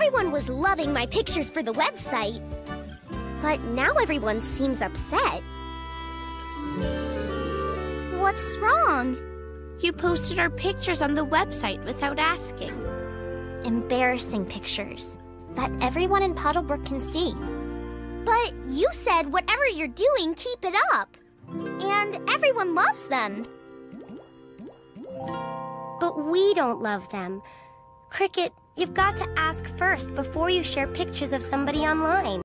everyone was loving my pictures for the website. But now everyone seems upset. What's wrong? You posted our pictures on the website without asking. Embarrassing pictures that everyone in Puddlebrook can see. But you said whatever you're doing, keep it up. And everyone loves them. But we don't love them. Cricket, you've got to ask first before you share pictures of somebody online.